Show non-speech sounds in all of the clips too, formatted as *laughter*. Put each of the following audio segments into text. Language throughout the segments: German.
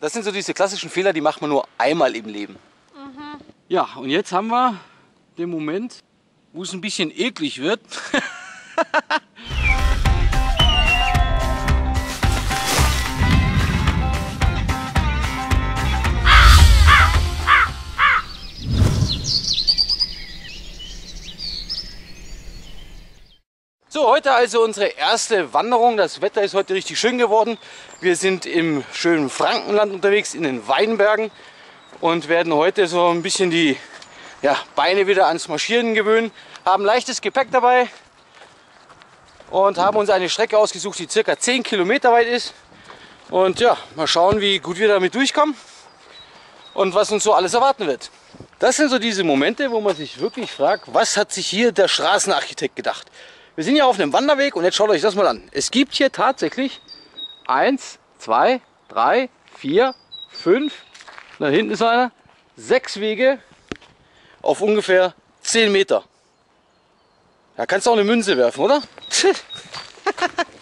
Das sind so diese klassischen Fehler, die macht man nur einmal im Leben. Ja, und jetzt haben wir den Moment, wo es ein bisschen eklig wird. *laughs* So, heute also unsere erste Wanderung. Das Wetter ist heute richtig schön geworden. Wir sind im schönen Frankenland unterwegs, in den Weinbergen und werden heute so ein bisschen die ja, Beine wieder ans Marschieren gewöhnen. Haben leichtes Gepäck dabei und haben uns eine Strecke ausgesucht, die circa 10 Kilometer weit ist. Und ja, mal schauen, wie gut wir damit durchkommen und was uns so alles erwarten wird. Das sind so diese Momente, wo man sich wirklich fragt, was hat sich hier der Straßenarchitekt gedacht? Wir sind ja auf einem Wanderweg und jetzt schaut euch das mal an. Es gibt hier tatsächlich eins, zwei, drei, vier, fünf, da hinten ist einer, sechs Wege auf ungefähr 10 Meter. Da kannst du auch eine Münze werfen, oder? *laughs*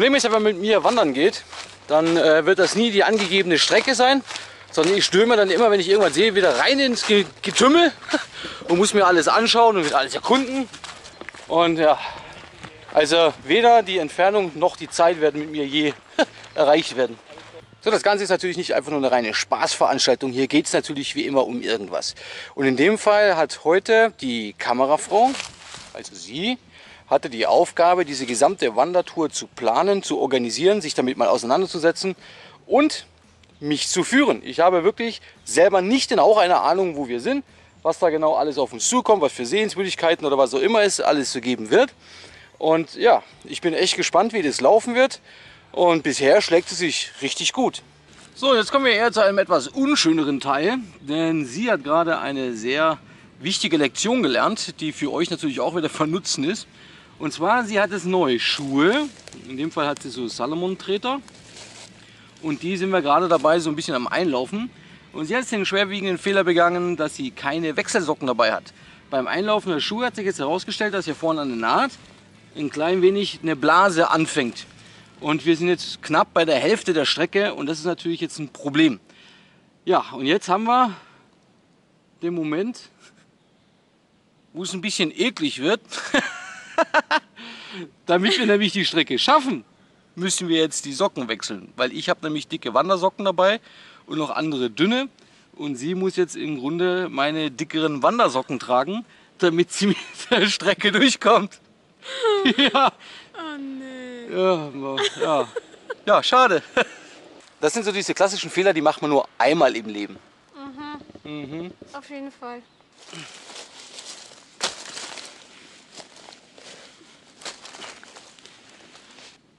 Problem ist wenn man mit mir wandern geht, dann äh, wird das nie die angegebene Strecke sein, sondern ich stürme dann immer, wenn ich irgendwas sehe, wieder rein ins Ge- Getümmel *laughs* und muss mir alles anschauen und alles erkunden. Und ja, also weder die Entfernung noch die Zeit werden mit mir je *laughs* erreicht werden. So, das Ganze ist natürlich nicht einfach nur eine reine Spaßveranstaltung. Hier geht es natürlich wie immer um irgendwas. Und in dem Fall hat heute die Kamerafrau, also sie, hatte die Aufgabe, diese gesamte Wandertour zu planen, zu organisieren, sich damit mal auseinanderzusetzen und mich zu führen. Ich habe wirklich selber nicht in auch eine Ahnung, wo wir sind, was da genau alles auf uns zukommt, was für Sehenswürdigkeiten oder was auch immer es alles so geben wird. Und ja, ich bin echt gespannt, wie das laufen wird. Und bisher schlägt es sich richtig gut. So, jetzt kommen wir eher zu einem etwas unschöneren Teil, denn sie hat gerade eine sehr wichtige Lektion gelernt, die für euch natürlich auch wieder von Nutzen ist. Und zwar, sie hat jetzt neue Schuhe. In dem Fall hat sie so Salomon-Treter. Und die sind wir gerade dabei, so ein bisschen am Einlaufen. Und sie hat jetzt den schwerwiegenden Fehler begangen, dass sie keine Wechselsocken dabei hat. Beim Einlaufen der Schuhe hat sich jetzt herausgestellt, dass hier vorne an der Naht ein klein wenig eine Blase anfängt. Und wir sind jetzt knapp bei der Hälfte der Strecke und das ist natürlich jetzt ein Problem. Ja, und jetzt haben wir den Moment, wo es ein bisschen eklig wird. *laughs* *laughs* Damit wir nämlich die Strecke schaffen, müssen wir jetzt die Socken wechseln. Weil ich habe nämlich dicke Wandersocken dabei und noch andere dünne. Und sie muss jetzt im Grunde meine dickeren Wandersocken tragen, damit sie mit *laughs* der Strecke durchkommt. *laughs* ja. Oh nee. Ja, ja. ja, schade. Das sind so diese klassischen Fehler, die macht man nur einmal im Leben. Mhm. Auf jeden Fall.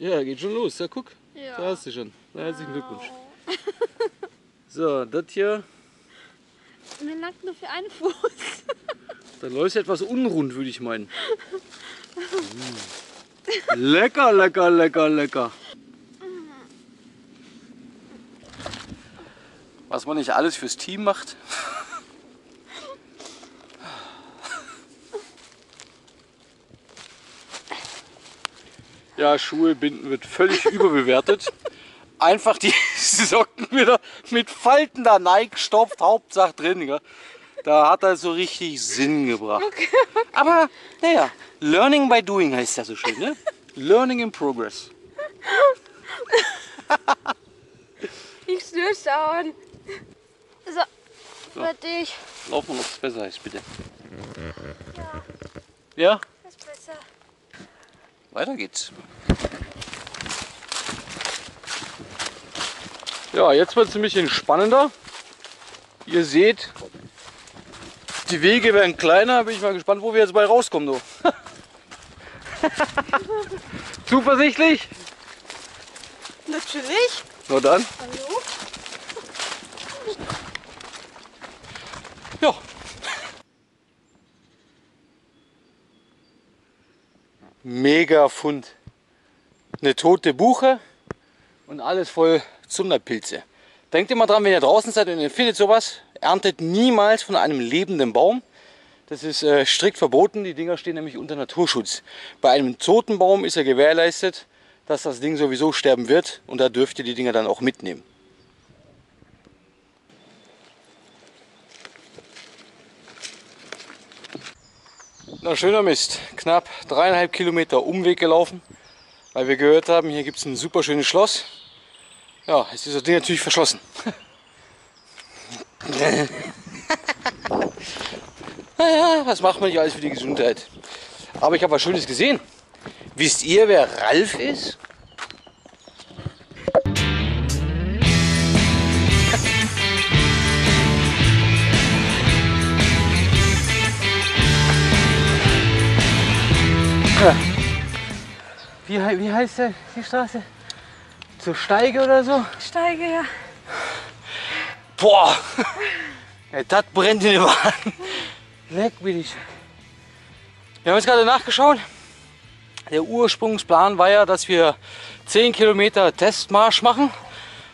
Ja, geht schon los. Ja, guck. Ja. Da hast du schon. Na, herzlichen Glückwunsch. *laughs* So, das hier, Mir langt nur für einen Fuß. *laughs* da läuft etwas unrund, würde ich meinen. Mm. Lecker, lecker, lecker, lecker. Was man nicht alles fürs Team macht. Ja, Schuhe binden wird völlig *laughs* überbewertet. Einfach die *laughs* Socken wieder mit Falten da neigestopft, Hauptsache drin. Gell? Da hat er so richtig Sinn gebracht. Aber naja, learning by doing heißt ja so schön, ne? Learning in progress. *laughs* Ich störe schon. So, für dich. Lauf mal, ob es besser ist, bitte. Ja, Das ist besser. weiter geht's. Ja, jetzt wird es ein bisschen spannender. Ihr seht, die Wege werden kleiner. Bin ich mal gespannt, wo wir jetzt bei rauskommen. Du. *laughs* Zuversichtlich? Natürlich. Na dann. Hallo? Ja. Mega Fund. Eine tote Buche und alles voll Zunderpilze. Denkt immer dran, wenn ihr draußen seid und ihr findet sowas, erntet niemals von einem lebenden Baum. Das ist äh, strikt verboten. Die Dinger stehen nämlich unter Naturschutz. Bei einem toten Baum ist ja gewährleistet, dass das Ding sowieso sterben wird und da dürft ihr die Dinger dann auch mitnehmen. Na schöner Mist. Knapp dreieinhalb Kilometer Umweg gelaufen, weil wir gehört haben, hier gibt es ein super schönes Schloss. Ja, jetzt ist das Ding natürlich verschlossen. *laughs* naja, was macht man nicht alles für die Gesundheit? Aber ich habe was Schönes gesehen. Wisst ihr, wer Ralf ist? Wie, wie heißt die Straße? Zur Steige oder so? Steige ja. Boah, *laughs* ja, das brennt in den Wagen. Leck bin ich. Wir haben jetzt gerade nachgeschaut. Der Ursprungsplan war ja, dass wir 10 Kilometer Testmarsch machen.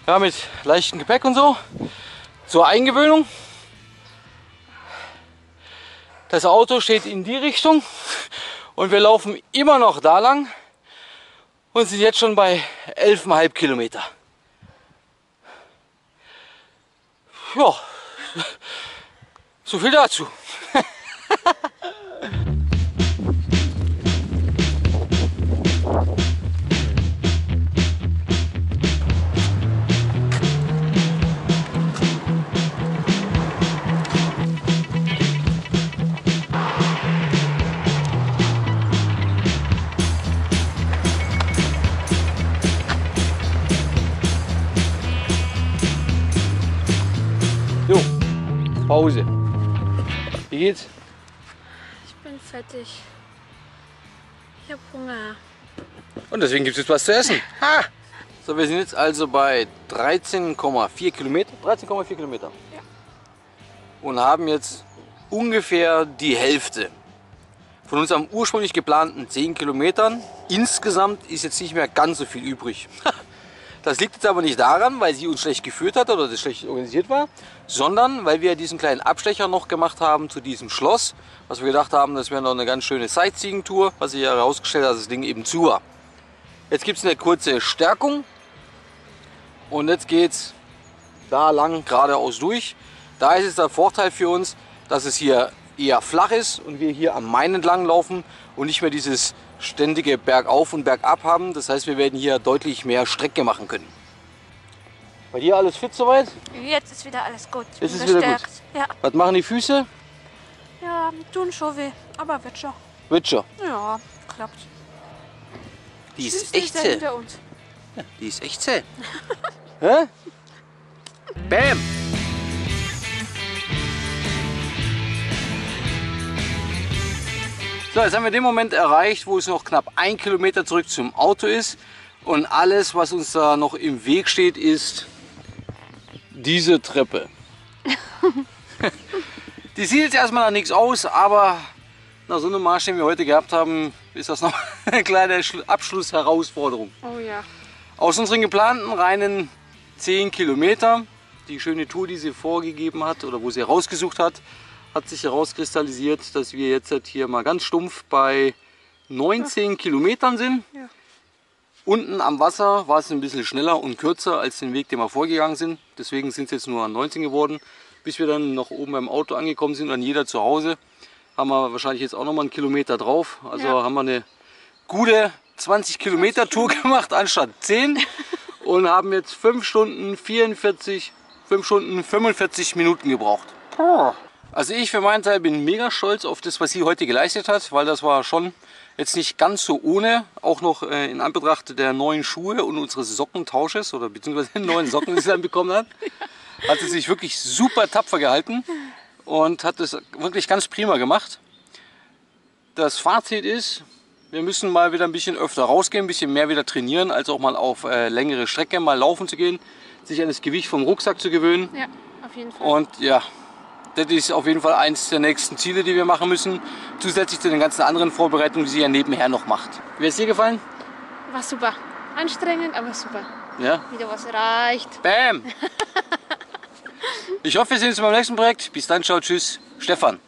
Ja, mit leichtem Gepäck und so. Zur Eingewöhnung. Das Auto steht in die Richtung und wir laufen immer noch da lang und sind jetzt schon bei 11,5 Kilometer. Ja, so viel dazu. *laughs* Pause. Wie geht's? Ich bin fettig. Ich hab Hunger. Und deswegen gibt es jetzt was zu essen. Ha! So, wir sind jetzt also bei 13,4 Kilometer. 13,4 Kilometer. Ja. Und haben jetzt ungefähr die Hälfte von unserem ursprünglich geplanten 10 Kilometern. Insgesamt ist jetzt nicht mehr ganz so viel übrig. *laughs* Das liegt jetzt aber nicht daran, weil sie uns schlecht geführt hat oder das schlecht organisiert war, sondern weil wir diesen kleinen Abstecher noch gemacht haben zu diesem Schloss, was wir gedacht haben, das wäre noch eine ganz schöne Sightseeing-Tour, was sich herausgestellt hat, dass das Ding eben zu war. Jetzt gibt es eine kurze Stärkung und jetzt geht es da lang geradeaus durch. Da ist es der Vorteil für uns, dass es hier eher flach ist und wir hier am Main entlang laufen und nicht mehr dieses ständige Bergauf und Bergab haben. Das heißt, wir werden hier deutlich mehr Strecke machen können. Bei dir alles fit soweit? Jetzt ist wieder alles gut. Ich Jetzt bin ist wieder gut. Ja, Was machen die Füße? ja, tun schon weh. Aber wird schon. Wird schon. Ja, klappt. Die ist echt zäh. hinter uns. Die ist echt zäh. *laughs* Hä? Bam! So, jetzt haben wir den Moment erreicht, wo es noch knapp ein Kilometer zurück zum Auto ist. Und alles, was uns da noch im Weg steht, ist diese Treppe. *laughs* Die sieht jetzt erstmal nach nichts aus, aber nach so einem Marsch, den wir heute gehabt haben, ist das noch *laughs* eine kleine Schlu- Abschlussherausforderung. Oh ja. Aus unseren geplanten reinen 10 Kilometer, die schöne Tour, die sie vorgegeben hat oder wo sie rausgesucht hat, hat sich herauskristallisiert, dass wir jetzt halt hier mal ganz stumpf bei 19 Kilometern sind. Ja. Unten am Wasser war es ein bisschen schneller und kürzer als den Weg, den wir vorgegangen sind. Deswegen sind es jetzt nur 19 geworden. Bis wir dann noch oben beim Auto angekommen sind, dann jeder zu Hause, haben wir wahrscheinlich jetzt auch noch mal einen Kilometer drauf. Also Ja. haben wir eine gute 20 Kilometer Tour gemacht anstatt 10 *laughs* und haben jetzt 5 Stunden 44, 5 Stunden 45 Minuten gebraucht. Also ich für meinen Teil bin mega stolz auf das, was sie heute geleistet hat, weil das war schon jetzt nicht ganz so ohne, auch noch äh, in Anbetracht der neuen Schuhe und unseres Sockentausches oder beziehungsweise den *laughs* neuen Socken, die sie dann bekommen hat, hat sie sich wirklich super tapfer gehalten und hat es wirklich ganz prima gemacht. Das Fazit ist, wir müssen mal wieder ein bisschen öfter rausgehen, ein bisschen mehr wieder trainieren, als auch mal auf äh, längere Strecke mal laufen zu gehen, sich an das Gewicht vom Rucksack zu gewöhnen. Ja, auf jeden Fall. Und ja, das ist auf jeden Fall eins der nächsten Ziele, die wir machen müssen. Zusätzlich zu den ganzen anderen Vorbereitungen, die sie ja nebenher noch macht. Wie hat es dir gefallen? War super. Anstrengend, aber super. Ja? Wieder was erreicht. Bam! *laughs* Ich hoffe, wir sehen uns beim nächsten Projekt. Bis dann, ciao, tschüss. Stefan.